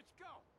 Let's go.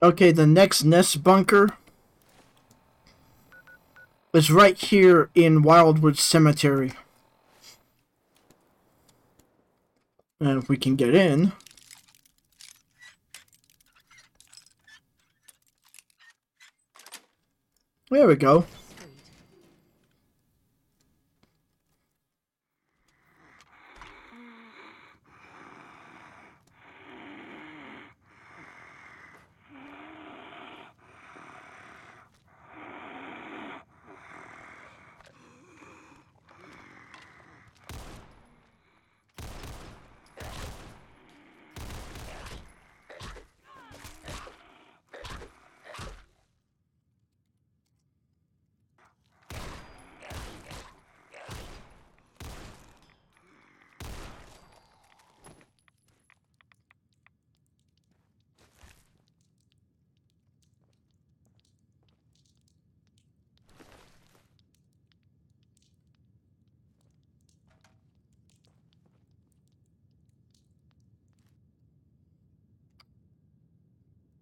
Okay, the next nest bunker is right here in Wildwood Cemetery. And if we can get in. There we go.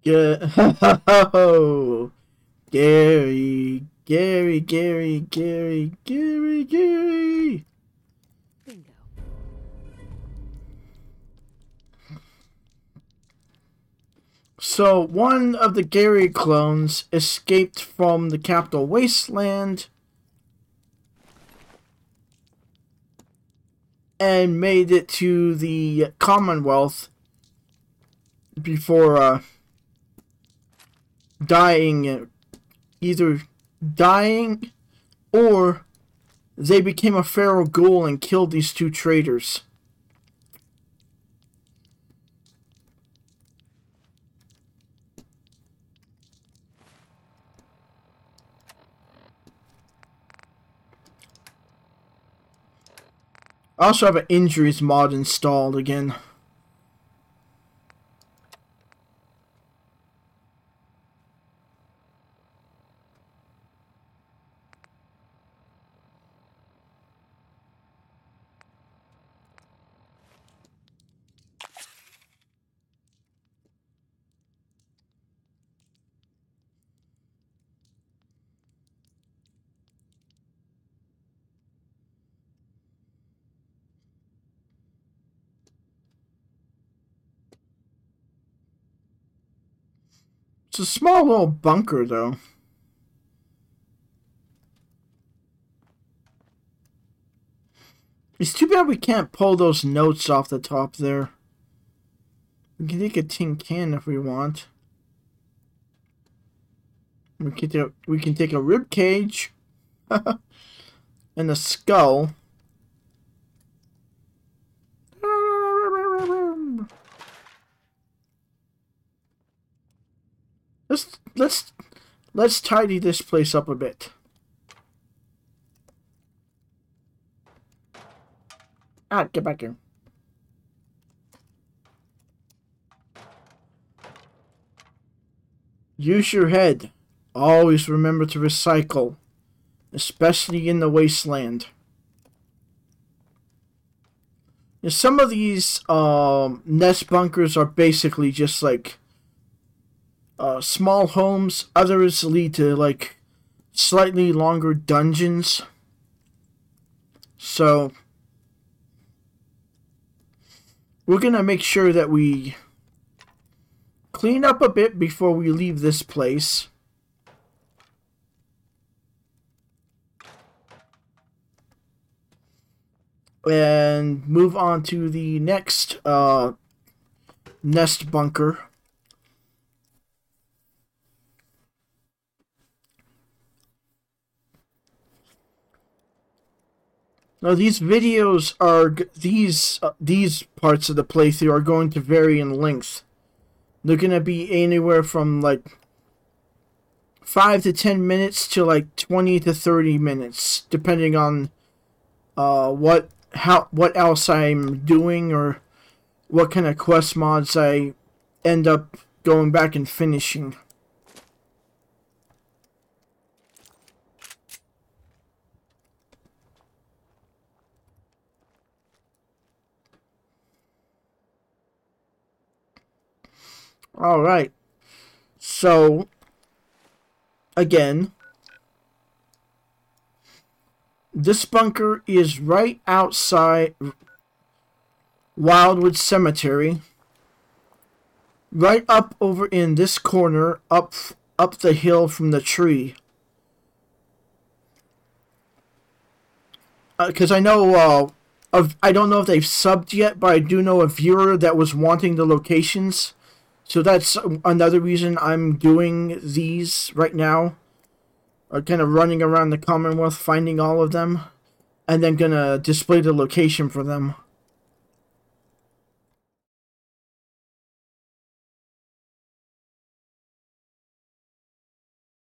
Yeah. Gary, Gary, Gary, Gary, Gary, Gary. Bingo. So one of the Gary clones escaped from the capital wasteland and made it to the Commonwealth before uh, dying, either dying or they became a feral ghoul and killed these two traitors. I also have an injuries mod installed again. It's a small little bunker, though. It's too bad we can't pull those notes off the top there. We can take a tin can if we want. We can take, we can take a rib cage and a skull. Let's let's let's tidy this place up a bit. Ah, get back here. Use your head. Always remember to recycle, especially in the wasteland. Now, some of these um, nest bunkers are basically just like uh, small homes. Others lead to like slightly longer dungeons. So we're gonna make sure that we clean up a bit before we leave this place. And move on to the next uh, nest bunker. Now these videos are these uh, these parts of the playthrough are going to vary in length. They're gonna be anywhere from like five to ten minutes to like twenty to thirty minutes, depending on uh, what how what else I'm doing or what kind of quest mods I end up going back and finishing. All right. So, again, this bunker is right outside Wildwood Cemetery. Right up over in this corner, up up the hill from the tree. Because uh, I know, uh, of, I don't know if they've subbed yet, but I do know a viewer that was wanting the locations. So that's another reason I'm doing these right now. Uh, or kind of running around the Commonwealth, finding all of them. And then gonna display the location for them.